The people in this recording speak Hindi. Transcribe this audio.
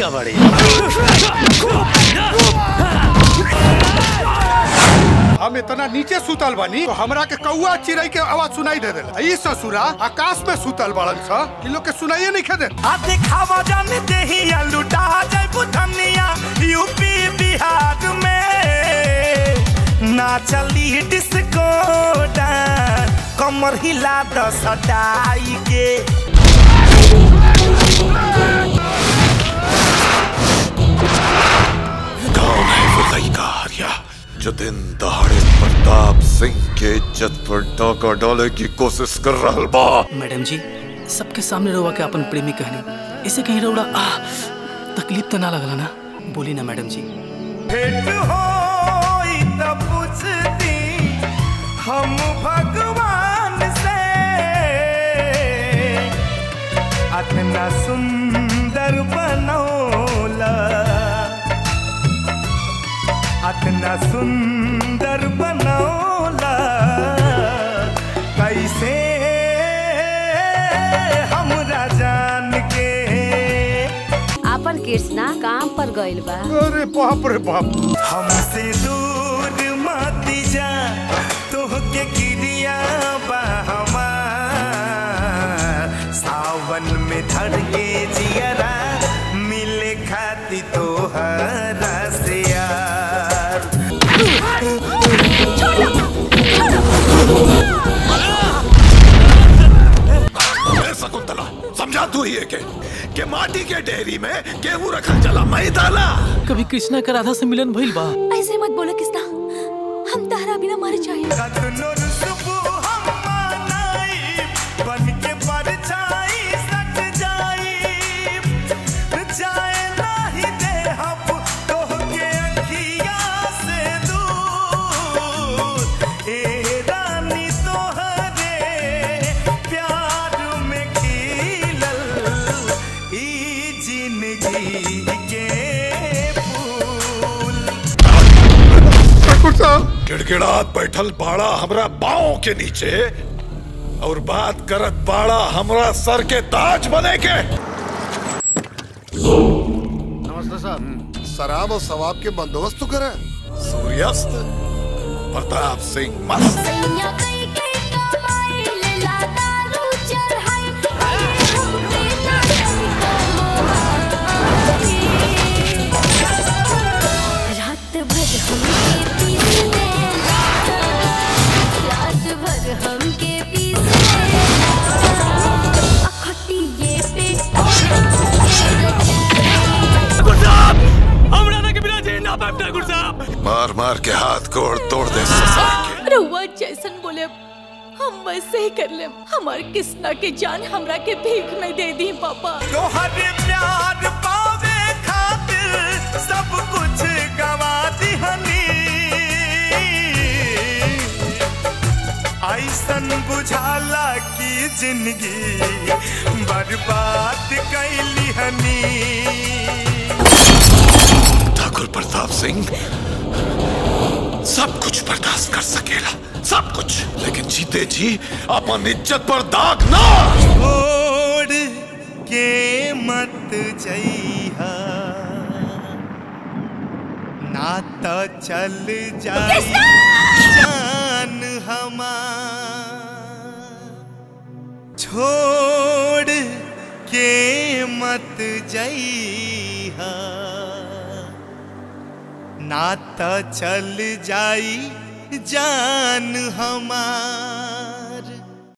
का बड़े हम इतना नीचे सुतल बानी तो हमरा के कौआ चिड़ै के आवाज़ सुनाई दे देला। ई ससुरा आकाश में सुतल बाड़न सा इ लोग के सुनाइए नहीं खे दे आ दिखावा जान देहिया लुटा जाए बुधनिया यूपी बिहार में। ना चली डिस्को डांस कमर हिला दस हटाई के। जो दिन दहाड़े प्रताप सिंह के इज़्ज़त पर डाका डाले की कोशिश कर रहा बा। मैडम जी सबके सामने रोवा के अपन प्रेमी कहनी इसे कहीं रोड़ा आ तकलीफ़ तो ना लगला ना। बोली ना मैडम जी। भेंट हो पूछती हम भगवान से। अतना सुंदर सुंदर बनौला। कैसे हमरा जान के आपन कृष्णा काम पर गइल बा। अरे बाप रे बाप। हमसे दूर मत जा तोहके गिरिया बा हमार। सावन में के समझा तू ही है के के माटी के डेहरी में गेहूँ रखल चला मई डाला कभी कृष्णा का राधा से मिलन भइल बा। ऐसे मत बोलो कृष्णा हम तारा बिना मर जाए के गिड़गिड़ात बैठल बाड़ा हमरा बाहों के नीचे और बात करत बाड़ा हमरा सर के ताज बने के नमस्ते सर शराब और शवाब के बंदोबस्त तो करें। सूर्यास्त प्रताप सिंह मस्त। मार मार के हाथ गोड़ तोड़ दे रउआ जैसन बोले हम वैसे ही कर ले। हमार किसना के जान हमरा के भीख में दे दी पापा। तोहर प्यार पावे खातिर सब कुछ गवा दिहनी ऐसन बुझाला की ज़िंदगी बर्बाद कैली हनी। ठाकुर प्रताप सिंह कुछ बर्दाश्त कर सकेला सब कुछ। लेकिन जीते जी अपन इज़्ज़त पर दाग ना। छोड़ के मत जइहा। ना तो चल जाई जान हमार छोड़ के मत जइहा। ना तो चल जाई जान हमार।